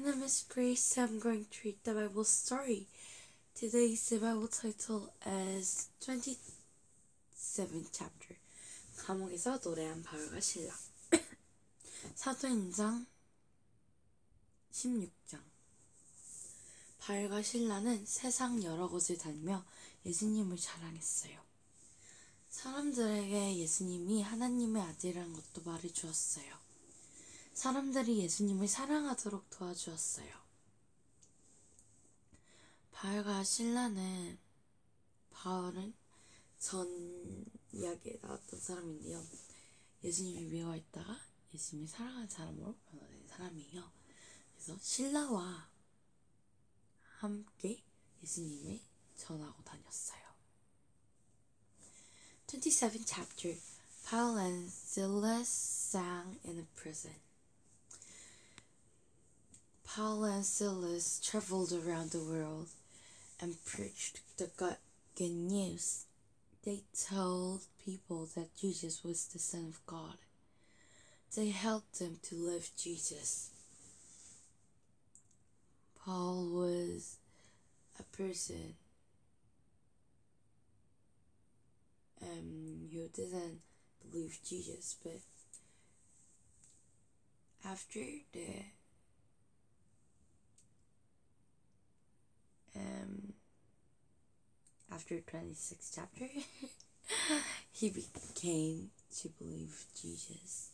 name is Grace. I'm going to read the Bible story. Today's Bible title is 27 chapter. 감옥에서 노래한 바울과 신라. 사도행장 16장. 바울과 신라는 세상 여러 곳을 다니며 예수님을 자랑했어요. 사람들에게 예수님이 하나님의 아들이라는 것도 말해 주었어요. 사람들이 예수님을 사랑하도록 도와주었어요. 바울과 신라는 바울은 전 이야기에 나왔던 사람인데요. 예수님이 미워했다가 예수님이 사랑하는 사람으로 변화된 사람이에요. 그래서 신라와 함께 예수님을 전하고 다녔어요. 27 chapter Paul and Silas sang in a prison. Paul and Silas traveled around the world and preached the good news. They told people that Jesus was the Son of God. They helped them to love Jesus. Paul was a person um, who didn't believe Jesus, but after the after 26 chapter, he became to believe Jesus.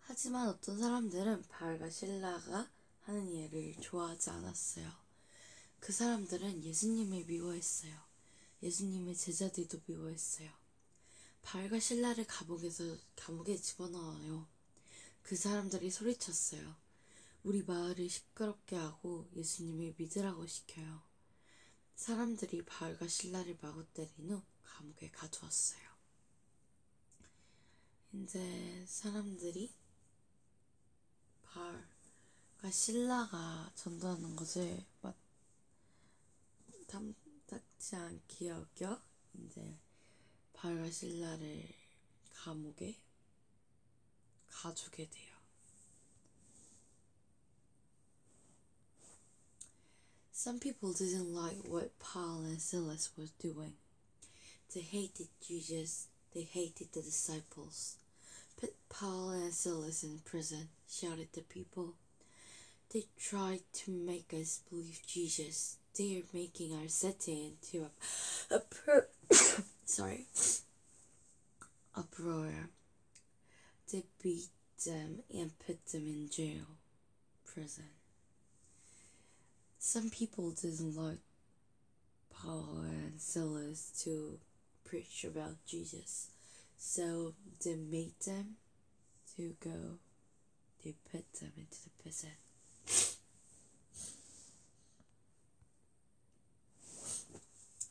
하지만 어떤 사람들은 바울과 신라가 하는 일을 좋아하지 않았어요. 그 사람들은 예수님을 미워했어요. 예수님의 제자들도 미워했어요. 바울과 신라를 감옥에서 감옥에 집어넣어요. 그 사람들이 소리쳤어요. 우리 마을을 시끄럽게 하고 예수님을 믿으라고 시켜요. 사람들이 바울과 신라를 마구 때린 후 감옥에 가두었어요. 이제 사람들이 바울과 신라가 전도하는 것을 막 탐탁지 않게 여겨 이제 바울과 신라를 감옥에 가두게 돼요. Some people didn't like what Paul and Silas were doing. They hated Jesus, they hated the disciples. Put Paul and Silas in prison, shouted the people. They tried to make us believe Jesus. They are making our city into a, a pro- sorry, uproar. They beat them and put them in jail, prison. Some people didn't like Paul and Silas to preach about Jesus, so they made them to go. They put them into the prison.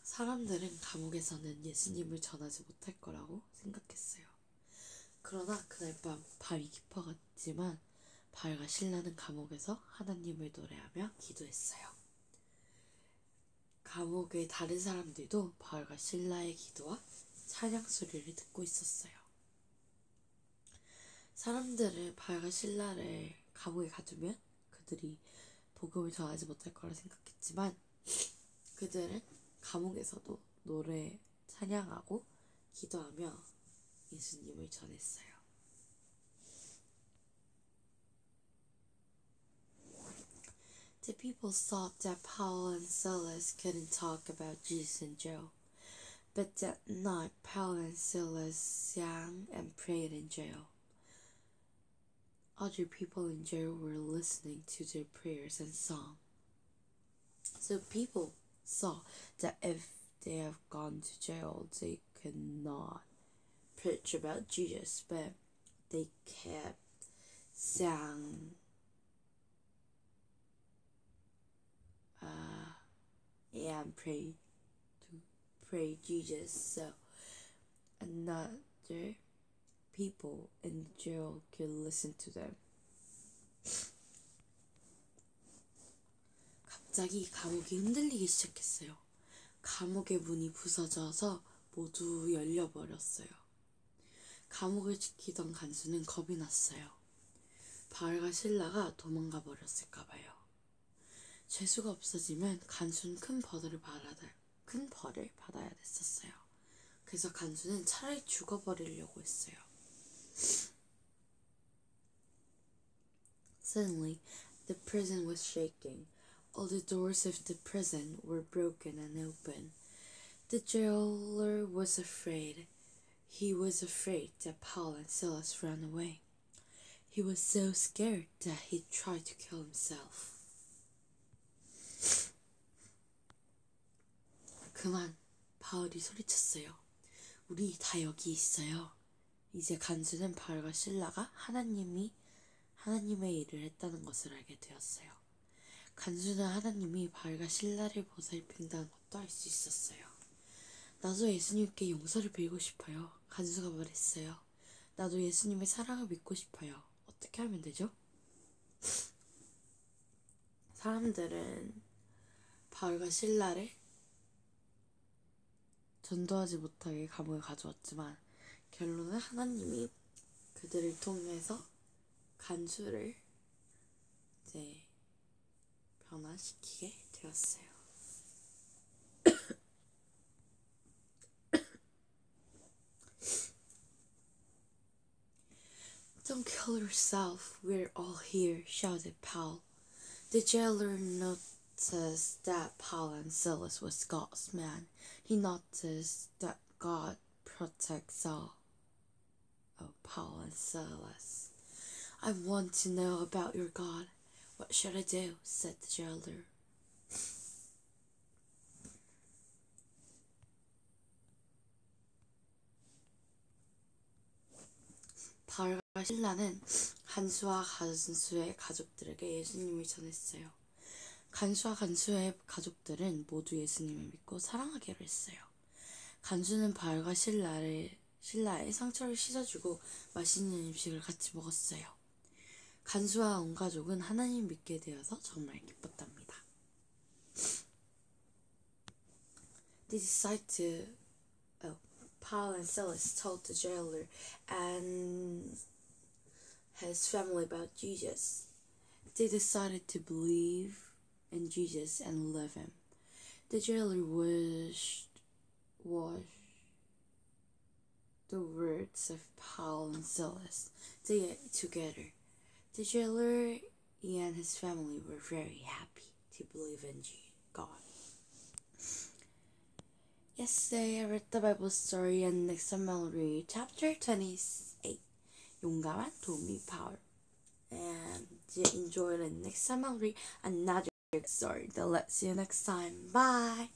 사람들은 감옥에서는 예수님을 전하지 못할 거라고 생각했어요. 그러나 그날 밤 밤이 깊어갔지만 바울과 신라는 감옥에서 하나님을 노래하며 기도했어요. 감옥의 다른 사람들도 바울과 신라의 기도와 찬양 소리를 듣고 있었어요. 사람들은 바울과 신라를 감옥에 가두면 그들이 복음을 전하지 못할 거라 생각했지만 그들은 감옥에서도 노래 찬양하고 기도하며 예수님을 전했어요. The people thought that Paul and Silas couldn't talk about Jesus in jail. But that night, Paul and Silas sang and prayed in jail. Other people in jail were listening to their prayers and song. So people saw that if they have gone to jail, they could not preach about Jesus, but they kept sang and pray to pray Jesus. So another people in jail could listen to them. 갑자기 감옥이 흔들리기 시작했어요. 감옥의 문이 부서져서 모두 열려버렸어요. 감옥을 지키던 간수는 겁이 났어요. 바울과 신라가 도망가 버렸을까봐요. 죄수가 없어지면 간수는 큰 벌을 받아야, 큰 벌을 받아야 됐었어요. 그래서 간수는 차라리 죽어버리려고 했어요. Suddenly, the prison was shaking. All the doors of the prison were broken and open. The jailer was afraid. He was afraid that Paul and Silas ran away. He was so scared that he tried to kill himself. 그만, 바울이 소리쳤어요. 우리 다 여기 있어요. 이제 간수는 바울과 신라가 하나님이 하나님의 일을 했다는 것을 알게 되었어요. 간수는 하나님이 바울과 신라를 보살핀다는 것도 알 수 있었어요. 나도 예수님께 용서를 빌고 싶어요. 간수가 말했어요. 나도 예수님의 사랑을 믿고 싶어요. 어떻게 하면 되죠? 사람들은 바울과 신라를 전도하지 못하게 감옥에 가져왔지만 결론은 하나님이 그들을 통해서 간수를 이제 변화시키게 되었어요. Don't kill yourself, we're all here, shouted Paul. The jailer noticed that Paul and Silas was God's man. He noticed that God protects all. Oh, Paul and Silas. I want to know about your God. What should I do? said the jailer. 바울과 신라는 간수와 간수의 가족들에게 예수님을 전했어요. 간수와 간수의 가족들은 모두 예수님을 믿고 사랑하기로 했어요. 간수는 바울과 신라를 신라의 상처를 씻어주고 맛있는 음식을 같이 먹었어요. 간수와 온 가족은 하나님 믿게 되어서 정말 기뻤답니다. They decided to oh, Paul and Silas told the jailer and his family about Jesus. They decided to believe in Jesus and love him. The jailer wished, washed the words of Paul and Silas together. The jailer and his family were very happy to believe in God. Yesterday I read the Bible story and next time I'll read chapter 28. 용감한 도미 Paul. And enjoy the next time I'll read another story. So let's see you next time. Bye.